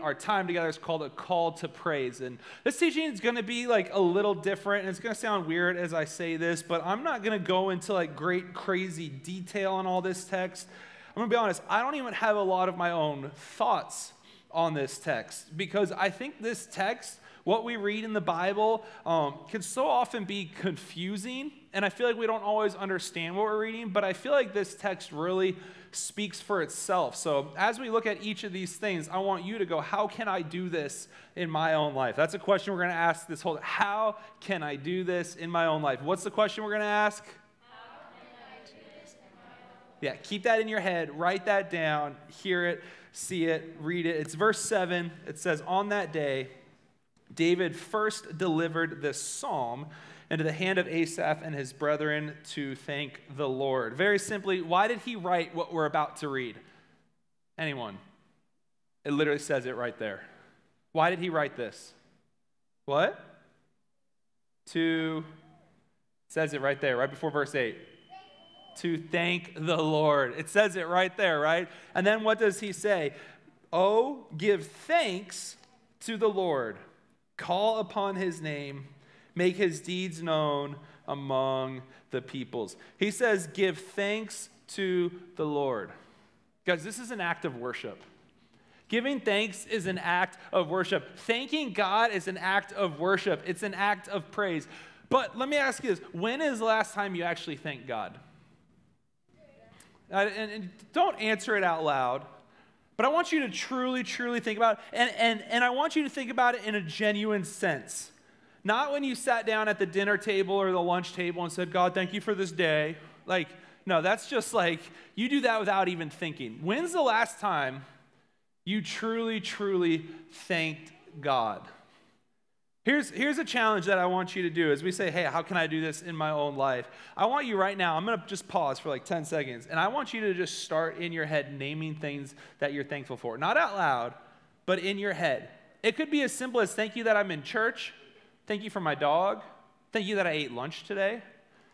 our time together is called a call to praise. And this teaching is going to be like a little different, and it's going to sound weird as I say this, but I'm not going to go into like great, crazy detail on all this text. I'm going to be honest, I don't even have a lot of my own thoughts on this text because I think this text, what we read in the Bible, um, can so often be confusing. And I feel like we don't always understand what we're reading, but I feel like this text really speaks for itself. So, as we look at each of these things, I want you to go, how can I do this in my own life? That's a question we're going to ask this whole how can I do this in my own life? What's the question we're going to ask? Yeah, keep that in your head, write that down, hear it, see it, read it. It's verse 7. It says, On that day, David first delivered this psalm into the hand of Asaph and his brethren to thank the Lord. Very simply, why did he write what we're about to read? Anyone? It literally says it right there. Why did he write this? What? To, says it right there, right before verse 8. To thank the Lord. It says it right there, right? And then what does he say? Oh, give thanks to the Lord, call upon his name make his deeds known among the peoples. He says, Give thanks to the Lord. Guys, this is an act of worship. Giving thanks is an act of worship. Thanking God is an act of worship, it's an act of praise. But let me ask you this when is the last time you actually thanked God? Uh, and, and, don't answer it out loud, but I want you to truly, truly think about it. And, and, and I want you to think about it in a genuine sense. Not when you sat down at the dinner table or the lunch table and said, God, thank you for this day. Like, no, that's just like, you do that without even thinking. When's the last time you truly, truly thanked God? Here's, here's a challenge that I want you to do as we say, hey, how can I do this in my own life? I want you right now, I'm going to just pause for like 10 seconds, and I want you to just start in your head naming things that you're thankful for. Not out loud, but in your head. It could be as simple as thank you that I'm in church. Thank you for my dog. Thank you that I ate lunch today.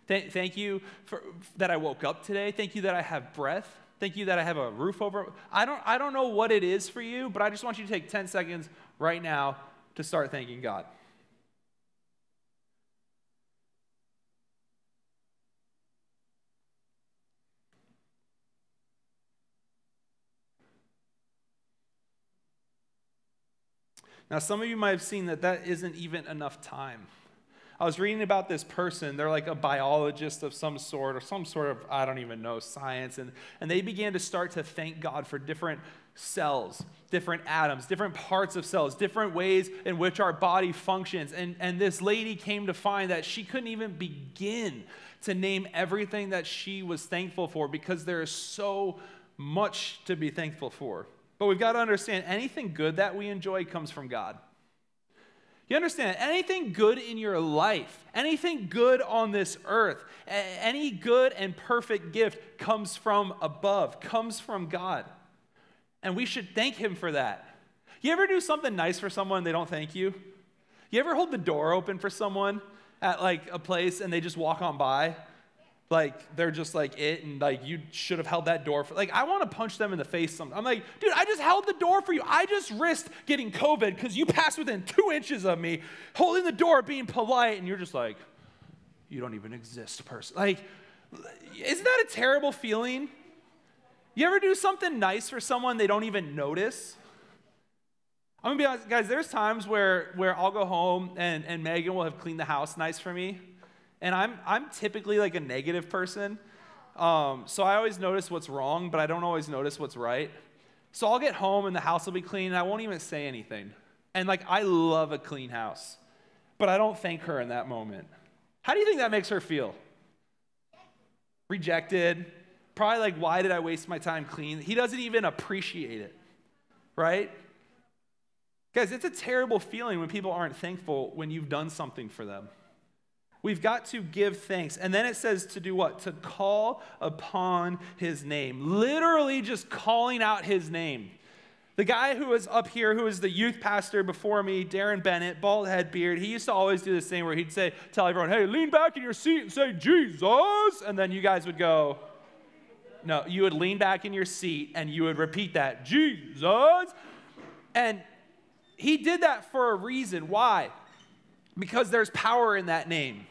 Th- thank you for, that I woke up today. Thank you that I have breath. Thank you that I have a roof over. I don't, I don't know what it is for you, but I just want you to take 10 seconds right now to start thanking God. Now, some of you might have seen that that isn't even enough time. I was reading about this person. They're like a biologist of some sort, or some sort of, I don't even know, science. And, and they began to start to thank God for different cells, different atoms, different parts of cells, different ways in which our body functions. And, and this lady came to find that she couldn't even begin to name everything that she was thankful for because there is so much to be thankful for. But we've got to understand anything good that we enjoy comes from God. You understand? Anything good in your life, anything good on this earth, any good and perfect gift comes from above, comes from God. And we should thank Him for that. You ever do something nice for someone and they don't thank you? You ever hold the door open for someone at like a place and they just walk on by like they're just like it and like you should have held that door for like i want to punch them in the face some, i'm like dude i just held the door for you i just risked getting covid because you passed within two inches of me holding the door being polite and you're just like you don't even exist person like isn't that a terrible feeling? You ever do something nice for someone they don't even notice? I'm gonna be honest guys there's times where where i'll go home and and megan will have cleaned the house nice for me and I'm, I'm typically like a negative person. Um, so I always notice what's wrong, but I don't always notice what's right. So I'll get home and the house will be clean and I won't even say anything. And like, I love a clean house, but I don't thank her in that moment. How do you think that makes her feel? Rejected. Probably like, why did I waste my time clean? He doesn't even appreciate it, right? Guys, it's a terrible feeling when people aren't thankful when you've done something for them. We've got to give thanks. And then it says to do what? To call upon his name. Literally just calling out his name. The guy who was up here, who was the youth pastor before me, Darren Bennett, bald head beard, he used to always do this thing where he'd say, tell everyone, hey, lean back in your seat and say, Jesus. And then you guys would go, no, you would lean back in your seat and you would repeat that, Jesus. And he did that for a reason. Why? Because there's power in that name.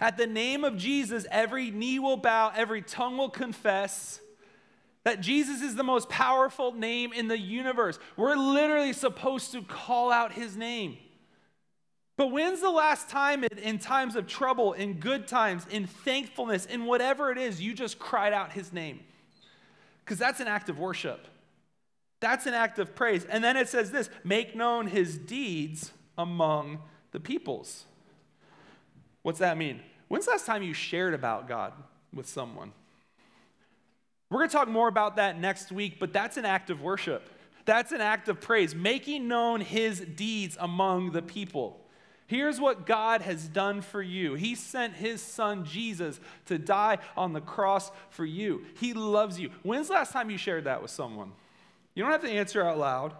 At the name of Jesus, every knee will bow, every tongue will confess that Jesus is the most powerful name in the universe. We're literally supposed to call out his name. But when's the last time in, times of trouble, in good times, in thankfulness, in whatever it is, you just cried out his name? Because that's an act of worship. That's an act of praise. And then it says this make known his deeds among the peoples. What's that mean? When's the last time you shared about God with someone? We're going to talk more about that next week, but that's an act of worship. That's an act of praise, making known his deeds among the people. Here's what God has done for you. He sent his son Jesus to die on the cross for you. He loves you. When's the last time you shared that with someone? You don't have to answer out loud,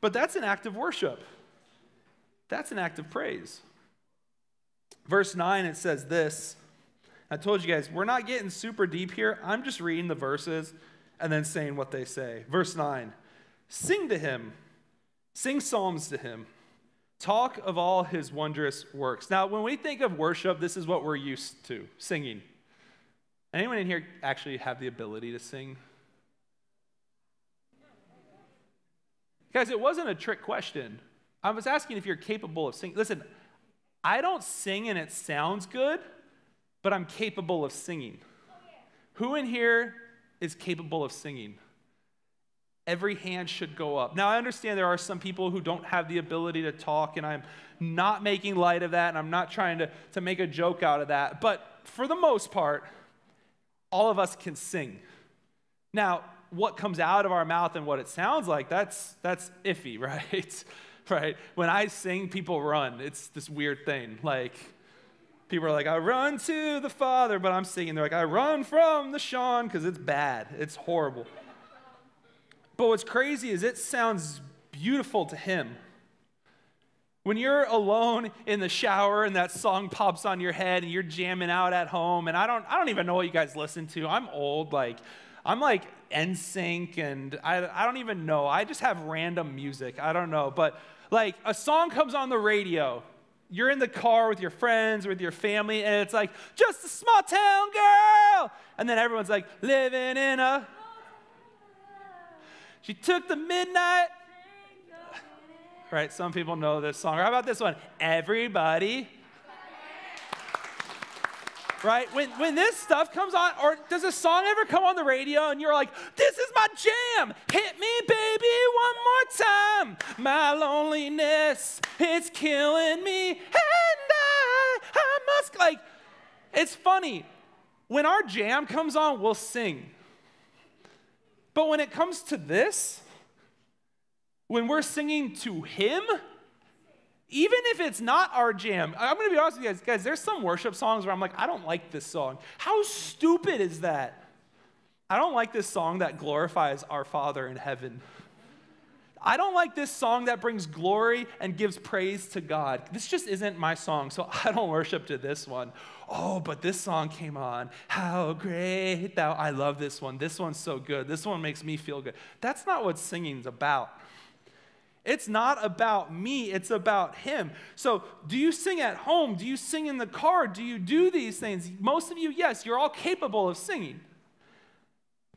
but that's an act of worship. That's an act of praise. Verse 9, it says this. I told you guys, we're not getting super deep here. I'm just reading the verses and then saying what they say. Verse 9 Sing to him, sing psalms to him, talk of all his wondrous works. Now, when we think of worship, this is what we're used to singing. Anyone in here actually have the ability to sing? Guys, it wasn't a trick question. I was asking if you're capable of singing. Listen, I don't sing and it sounds good, but I'm capable of singing. Who in here is capable of singing? Every hand should go up. Now, I understand there are some people who don't have the ability to talk, and I'm not making light of that, and I'm not trying to, to make a joke out of that. But for the most part, all of us can sing. Now, what comes out of our mouth and what it sounds like, that's, that's iffy, right? right? When I sing, people run. It's this weird thing. Like, people are like, I run to the Father, but I'm singing. They're like, I run from the Sean because it's bad. It's horrible. But what's crazy is it sounds beautiful to Him. When you're alone in the shower and that song pops on your head and you're jamming out at home, and I don't, I don't even know what you guys listen to. I'm old. Like, I'm like NSYNC, and I, I don't even know. I just have random music. I don't know. But like a song comes on the radio, you're in the car with your friends, with your family, and it's like, just a small town girl. And then everyone's like, living in a. She took the midnight. Right, some people know this song. Or how about this one? Everybody right? When, when this stuff comes on, or does a song ever come on the radio and you're like, this is my jam, hit me, baby, one more time. My loneliness, it's killing me, and I, I must, like, it's funny. When our jam comes on, we'll sing. But when it comes to this, when we're singing to Him, even if it's not our jam, I'm gonna be honest with you guys, guys, there's some worship songs where I'm like, I don't like this song. How stupid is that? I don't like this song that glorifies our Father in heaven. I don't like this song that brings glory and gives praise to God. This just isn't my song, so I don't worship to this one. Oh, but this song came on. How great thou. I love this one. This one's so good. This one makes me feel good. That's not what singing's about. It's not about me, it's about Him. So, do you sing at home? Do you sing in the car? Do you do these things? Most of you, yes, you're all capable of singing.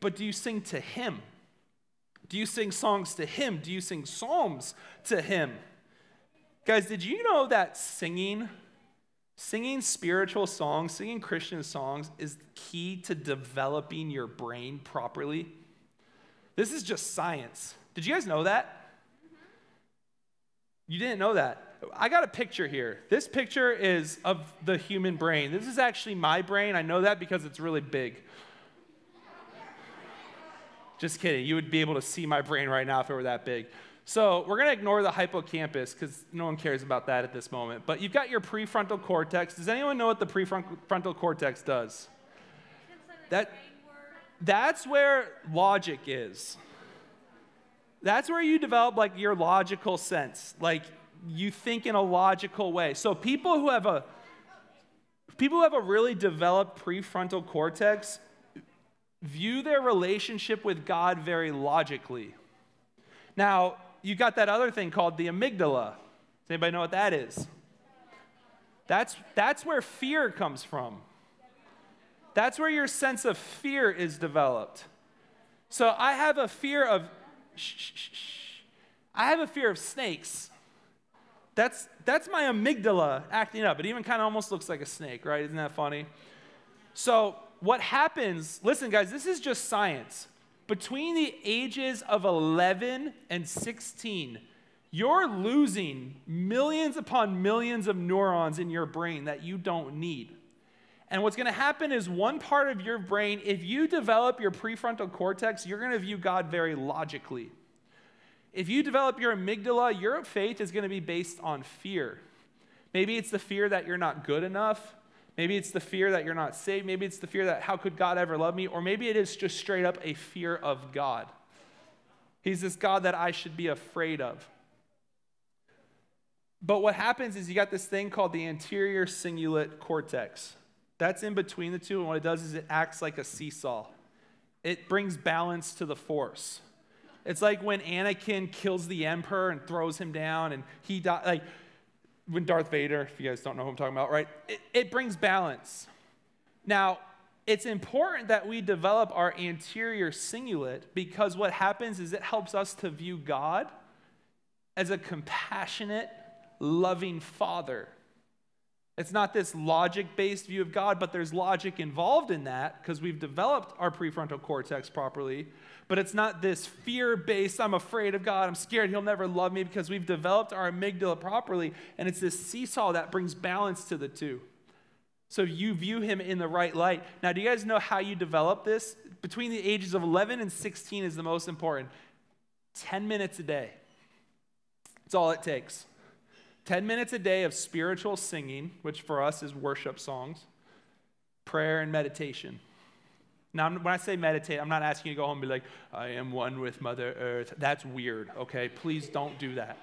But do you sing to Him? Do you sing songs to Him? Do you sing psalms to Him? Guys, did you know that singing, singing spiritual songs, singing Christian songs is key to developing your brain properly? This is just science. Did you guys know that? You didn't know that. I got a picture here. This picture is of the human brain. This is actually my brain. I know that because it's really big. Just kidding. You would be able to see my brain right now if it were that big. So we're going to ignore the hippocampus because no one cares about that at this moment. But you've got your prefrontal cortex. Does anyone know what the prefrontal cortex does? That, that's where logic is. That's where you develop like your logical sense. Like you think in a logical way. So people who have a people who have a really developed prefrontal cortex view their relationship with God very logically. Now, you got that other thing called the amygdala. Does anybody know what that is? That's, that's where fear comes from. That's where your sense of fear is developed. So I have a fear of, shh, shh, shh, I have a fear of snakes. That's, that's my amygdala acting up. It even kind of almost looks like a snake, right? Isn't that funny? So, what happens, listen, guys, this is just science. Between the ages of 11 and 16, you're losing millions upon millions of neurons in your brain that you don't need. And what's going to happen is one part of your brain, if you develop your prefrontal cortex, you're going to view God very logically. If you develop your amygdala, your faith is going to be based on fear. Maybe it's the fear that you're not good enough. Maybe it's the fear that you're not saved. Maybe it's the fear that how could God ever love me? Or maybe it is just straight up a fear of God. He's this God that I should be afraid of. But what happens is you got this thing called the anterior cingulate cortex. That's in between the two, and what it does is it acts like a seesaw. It brings balance to the force. It's like when Anakin kills the Emperor and throws him down, and he dies. Like when Darth Vader, if you guys don't know who I'm talking about, right? It, it brings balance. Now, it's important that we develop our anterior cingulate because what happens is it helps us to view God as a compassionate, loving Father. It's not this logic based view of God, but there's logic involved in that because we've developed our prefrontal cortex properly. But it's not this fear based, I'm afraid of God, I'm scared he'll never love me because we've developed our amygdala properly. And it's this seesaw that brings balance to the two. So you view him in the right light. Now, do you guys know how you develop this? Between the ages of 11 and 16 is the most important. 10 minutes a day. That's all it takes. 10 minutes a day of spiritual singing, which for us is worship songs, prayer, and meditation. Now, when I say meditate, I'm not asking you to go home and be like, I am one with Mother Earth. That's weird, okay? Please don't do that.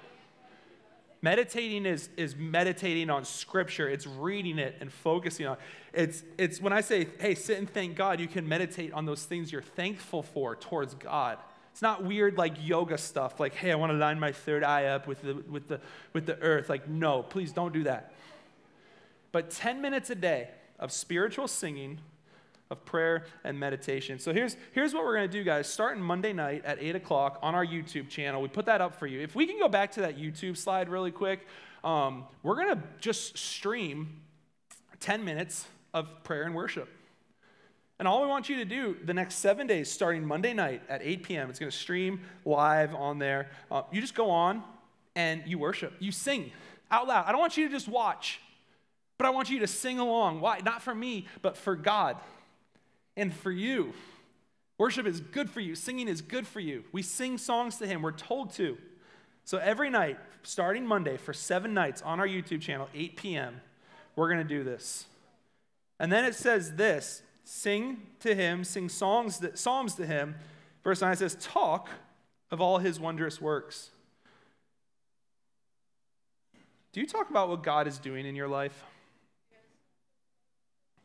Meditating is, is meditating on scripture. It's reading it and focusing on it. It's, it's when I say, hey, sit and thank God, you can meditate on those things you're thankful for towards God. It's not weird like yoga stuff, like, hey, I want to line my third eye up with the, with the, with the earth. Like, no, please don't do that. But 10 minutes a day of spiritual singing, of prayer and meditation. So here's, here's what we're going to do, guys. Starting Monday night at 8 o'clock on our YouTube channel, we put that up for you. If we can go back to that YouTube slide really quick, um, we're going to just stream 10 minutes of prayer and worship. And all we want you to do the next seven days, starting Monday night at 8 p.m., it's going to stream live on there. Uh, you just go on and you worship. You sing out loud. I don't want you to just watch, but I want you to sing along. Why? Not for me, but for God and for you. Worship is good for you, singing is good for you. We sing songs to Him, we're told to. So every night, starting Monday for seven nights on our YouTube channel, 8 p.m., we're going to do this. And then it says this sing to him, sing songs that, psalms to him. Verse 9 says, talk of all his wondrous works. Do you talk about what God is doing in your life?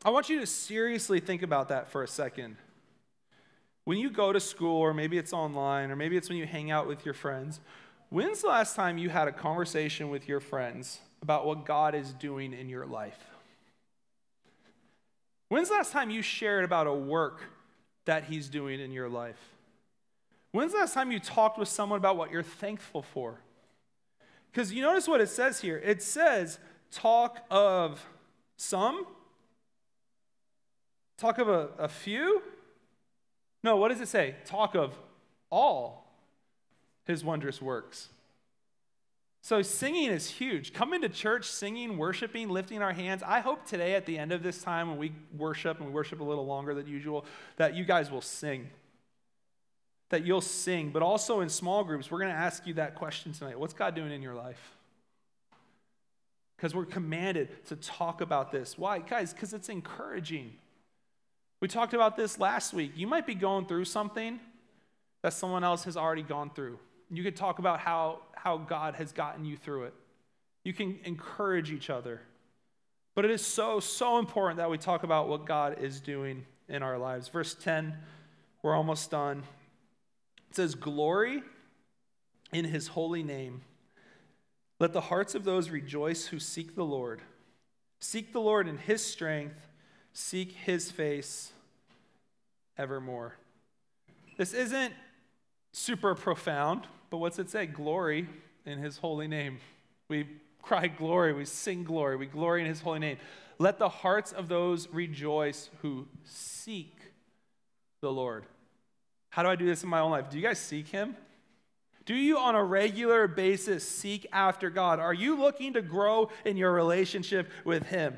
I want you to seriously think about that for a second. When you go to school, or maybe it's online, or maybe it's when you hang out with your friends, when's the last time you had a conversation with your friends about what God is doing in your life? When's the last time you shared about a work that He's doing in your life? When's the last time you talked with someone about what you're thankful for? Because you notice what it says here. It says, talk of some, talk of a, a few. No, what does it say? Talk of all his wondrous works. So, singing is huge. Coming to church, singing, worshiping, lifting our hands. I hope today, at the end of this time, when we worship and we worship a little longer than usual, that you guys will sing. That you'll sing. But also in small groups, we're going to ask you that question tonight What's God doing in your life? Because we're commanded to talk about this. Why? Guys, because it's encouraging. We talked about this last week. You might be going through something that someone else has already gone through. You could talk about how how God has gotten you through it. You can encourage each other. But it is so, so important that we talk about what God is doing in our lives. Verse 10, we're almost done. It says, Glory in his holy name. Let the hearts of those rejoice who seek the Lord. Seek the Lord in his strength, seek his face evermore. This isn't super profound, but what's it say? Glory in his holy name. We cry glory, we sing glory, we glory in his holy name. Let the hearts of those rejoice who seek the Lord. How do I do this in my own life? Do you guys seek him? Do you on a regular basis seek after God? Are you looking to grow in your relationship with him?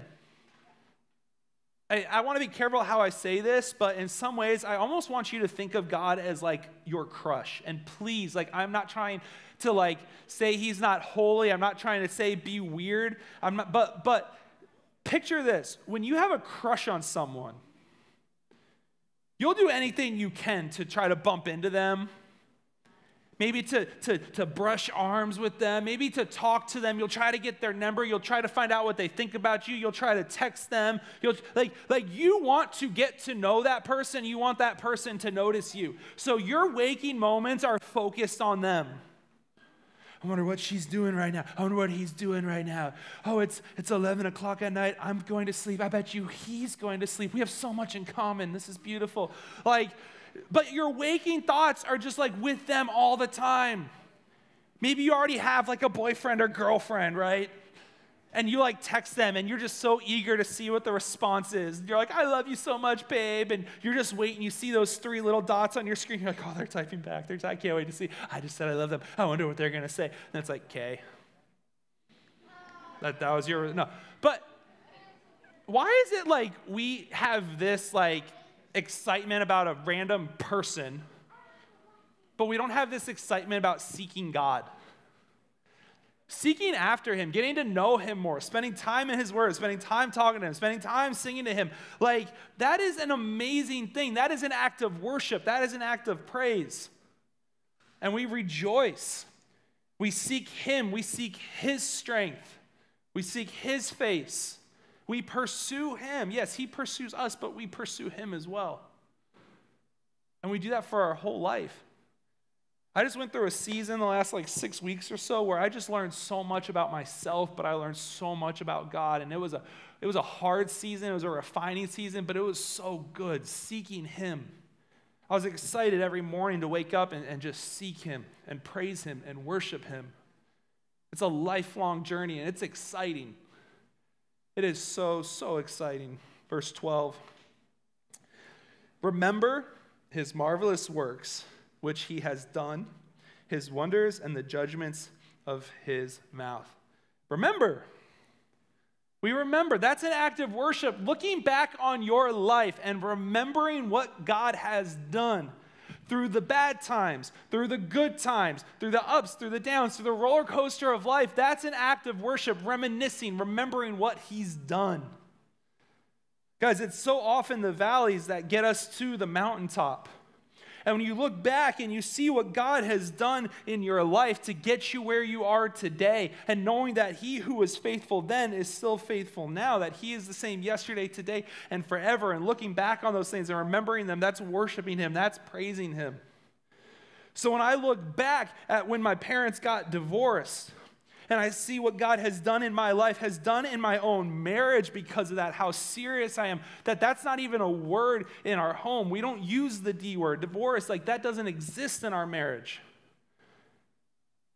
I, I want to be careful how I say this, but in some ways, I almost want you to think of God as like your crush. And please, like, I'm not trying to like say he's not holy. I'm not trying to say be weird. I'm not, but, but picture this when you have a crush on someone, you'll do anything you can to try to bump into them maybe to, to, to brush arms with them, maybe to talk to them. You'll try to get their number. You'll try to find out what they think about you. You'll try to text them. You'll, like, like you want to get to know that person. You want that person to notice you. So your waking moments are focused on them. I wonder what she's doing right now. I wonder what he's doing right now. Oh, it's, it's 11 o'clock at night. I'm going to sleep. I bet you he's going to sleep. We have so much in common. This is beautiful. Like, but your waking thoughts are just like with them all the time. Maybe you already have like a boyfriend or girlfriend, right? And you like text them and you're just so eager to see what the response is. You're like, I love you so much, babe. And you're just waiting. You see those three little dots on your screen. You're like, oh, they're typing back. They're, I can't wait to see. I just said I love them. I wonder what they're going to say. And it's like, okay. That, that was your, no. But why is it like we have this like excitement about a random person, but we don't have this excitement about seeking God. Seeking after Him, getting to know Him more, spending time in His Word, spending time talking to Him, spending time singing to Him. Like, that is an amazing thing. That is an act of worship, that is an act of praise. And we rejoice. We seek Him, we seek His strength, we seek His face. We pursue Him. Yes, He pursues us, but we pursue Him as well. And we do that for our whole life. I just went through a season the last like six weeks or so where I just learned so much about myself, but I learned so much about God. And it was a it was a hard season, it was a refining season, but it was so good seeking Him. I was excited every morning to wake up and, and just seek Him and praise Him and worship Him. It's a lifelong journey and it's exciting. It is so, so exciting. Verse 12 Remember his marvelous works, which he has done, his wonders and the judgments of his mouth. Remember. We remember. That's an act of worship. Looking back on your life and remembering what God has done through the bad times, through the good times, through the ups, through the downs, through the roller coaster of life. That's an act of worship, reminiscing, remembering what He's done. Guys, it's so often the valleys that get us to the mountaintop. And when you look back and you see what God has done in your life to get you where you are today, and knowing that He who was faithful then is still faithful now, that He is the same yesterday, today, and forever, and looking back on those things and remembering them, that's worshiping Him, that's praising Him. So when I look back at when my parents got divorced, and I see what God has done in my life, has done in my own marriage because of that, how serious I am, that that's not even a word in our home. We don't use the D word. Divorce, like that doesn't exist in our marriage.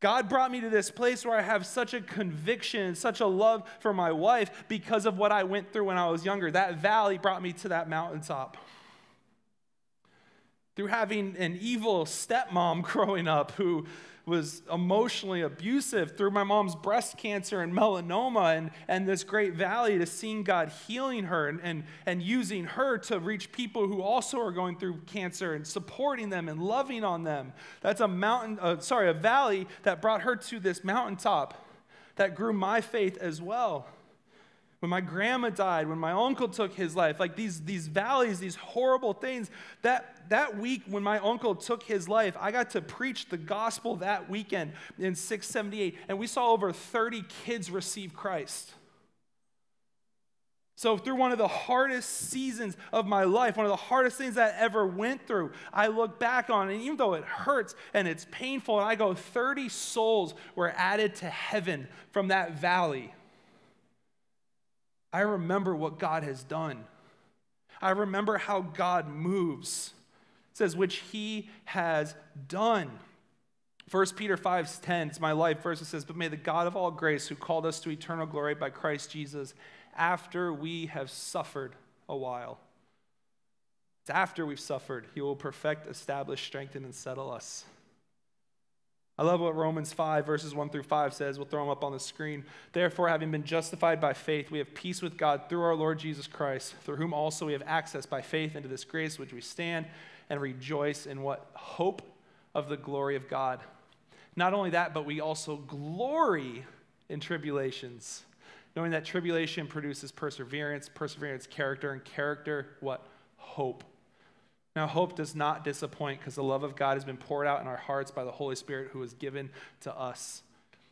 God brought me to this place where I have such a conviction, and such a love for my wife because of what I went through when I was younger. That valley brought me to that mountaintop. Through having an evil stepmom growing up who was emotionally abusive through my mom's breast cancer and melanoma and, and this great valley to seeing God healing her and, and, and using her to reach people who also are going through cancer and supporting them and loving on them. That's a mountain, uh, sorry, a valley that brought her to this mountaintop that grew my faith as well when my grandma died, when my uncle took his life, like these, these valleys, these horrible things. That, that week when my uncle took his life, I got to preach the gospel that weekend in Six78, and we saw over 30 kids receive Christ. So, through one of the hardest seasons of my life, one of the hardest things I ever went through, I look back on, and even though it hurts and it's painful, and I go, 30 souls were added to heaven from that valley. I remember what God has done. I remember how God moves. It says, which he has done. 1 Peter 5 10, it's my life verse. It says, But may the God of all grace, who called us to eternal glory by Christ Jesus, after we have suffered a while, it's after we've suffered, he will perfect, establish, strengthen, and settle us. I love what Romans 5, verses 1 through 5 says. We'll throw them up on the screen. Therefore, having been justified by faith, we have peace with God through our Lord Jesus Christ, through whom also we have access by faith into this grace which we stand and rejoice in what hope of the glory of God. Not only that, but we also glory in tribulations, knowing that tribulation produces perseverance, perseverance, character, and character, what? Hope. Now, hope does not disappoint because the love of God has been poured out in our hearts by the Holy Spirit who was given to us.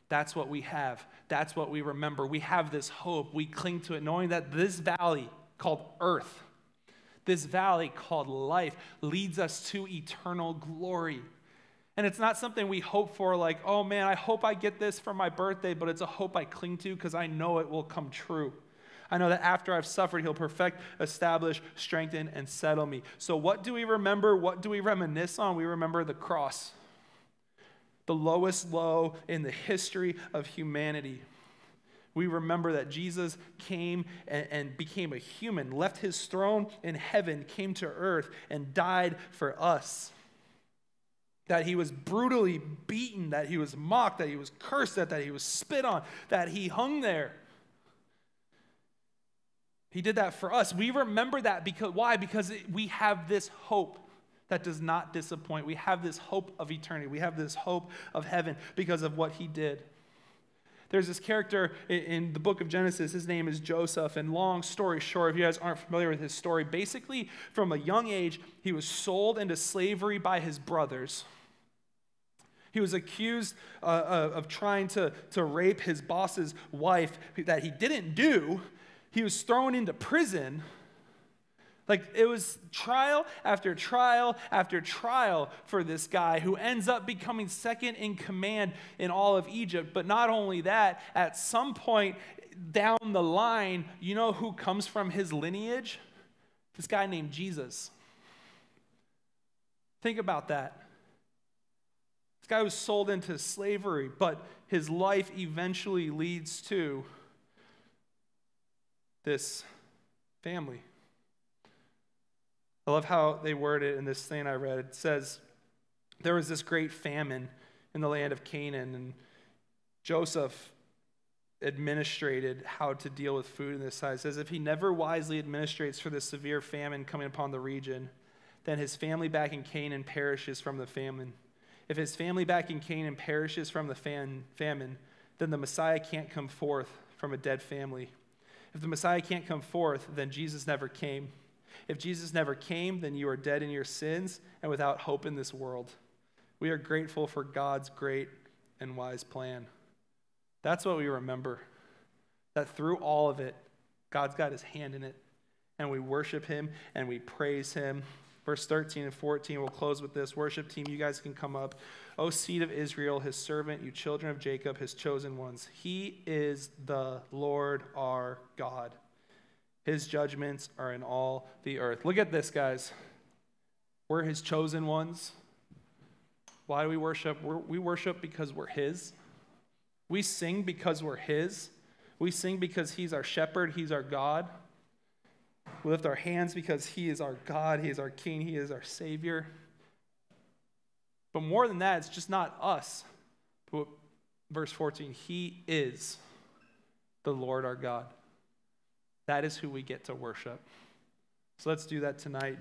That's what we have. That's what we remember. We have this hope. We cling to it, knowing that this valley called earth, this valley called life, leads us to eternal glory. And it's not something we hope for, like, oh man, I hope I get this for my birthday, but it's a hope I cling to because I know it will come true. I know that after I've suffered, He'll perfect, establish, strengthen, and settle me. So, what do we remember? What do we reminisce on? We remember the cross, the lowest low in the history of humanity. We remember that Jesus came and, and became a human, left his throne in heaven, came to earth, and died for us that he was brutally beaten, that he was mocked, that he was cursed at, that he was spit on, that he hung there. He did that for us. We remember that because why? Because we have this hope that does not disappoint. We have this hope of eternity. We have this hope of heaven because of what he did. There's this character in the book of Genesis. His name is Joseph. And long story short, if you guys aren't familiar with his story, basically from a young age, he was sold into slavery by his brothers. He was accused uh, uh, of trying to, to rape his boss's wife that he didn't do. He was thrown into prison. Like it was trial after trial after trial for this guy who ends up becoming second in command in all of Egypt. But not only that, at some point down the line, you know who comes from his lineage? This guy named Jesus. Think about that. This guy was sold into slavery, but his life eventually leads to this family. I love how they word it in this thing I read. It says, There was this great famine in the land of Canaan, and Joseph administrated how to deal with food in this size. It says, If he never wisely administrates for the severe famine coming upon the region, then his family back in Canaan perishes from the famine. If his family back in Canaan perishes from the fam- famine, then the Messiah can't come forth from a dead family. If the Messiah can't come forth, then Jesus never came. If Jesus never came, then you are dead in your sins and without hope in this world. We are grateful for God's great and wise plan. That's what we remember. That through all of it, God's got his hand in it. And we worship him and we praise him Verse 13 and 14, we'll close with this. Worship team, you guys can come up. O seed of Israel, his servant, you children of Jacob, his chosen ones. He is the Lord our God. His judgments are in all the earth. Look at this, guys. We're his chosen ones. Why do we worship? We're, we worship because we're his. We sing because we're his. We sing because he's our shepherd, he's our God. We lift our hands because He is our God, He is our King, He is our Savior. But more than that, it's just not us. But verse 14, He is the Lord our God. That is who we get to worship. So let's do that tonight.